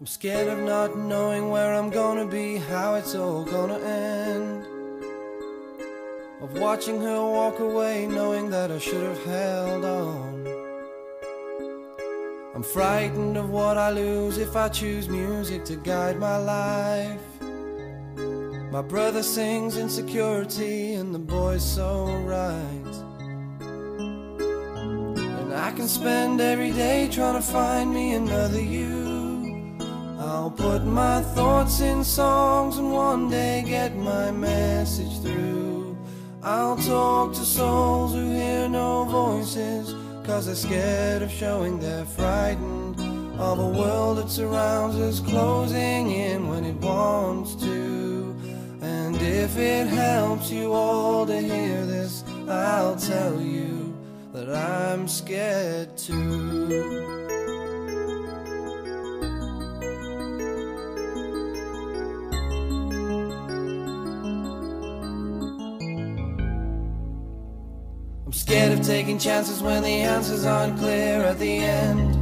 I'm scared of not knowing where I'm gonna be, how it's all gonna end. Of watching her walk away, knowing that I should have held on. I'm frightened of what I lose if I choose music to guide my life. My brother sings insecurity, and the boy's so right. I can spend every day trying to find me another you. I'll put my thoughts in songs and one day get my message through. I'll talk to souls who hear no voices, cause they're scared of showing they're frightened of a world that surrounds us closing in when it wants to. And if it helps you all to hear this, I'll tell you that I'm scared too. I'm scared of taking chances when the answers aren't clear at the end.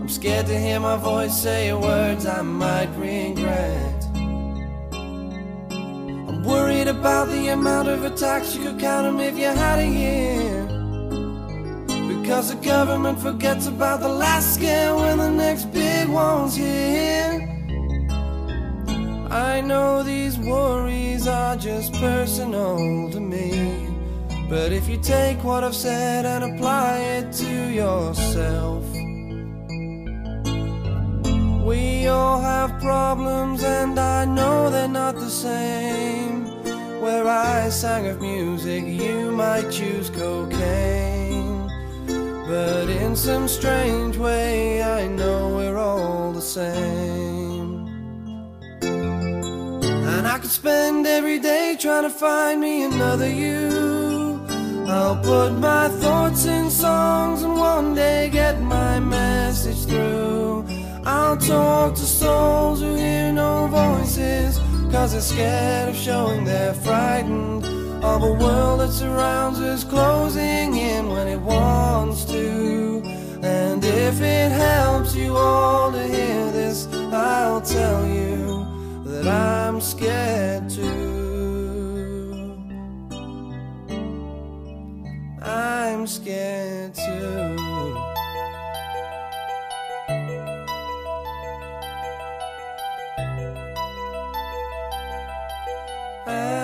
I'm scared to hear my voice say words I might regret. About the amount of attacks you could count them if you had a year. Because the government forgets about the last scare when the next big one's here. I know these worries are just personal to me. But if you take what I've said and apply it to yourself, we all have problems, and I know they're not the same. Where I sang of music, you might choose cocaine. But in some strange way, I know we're all the same. And I could spend every day trying to find me another you. I'll put my thoughts in songs and one day get my message through. I'll talk to souls who hear no voices, cause they're scared of showing they're frightened of a world that surrounds us closing in when it wants to. And if it helps you all to hear this, I'll tell you that I'm scared too. I'm scared too. I'm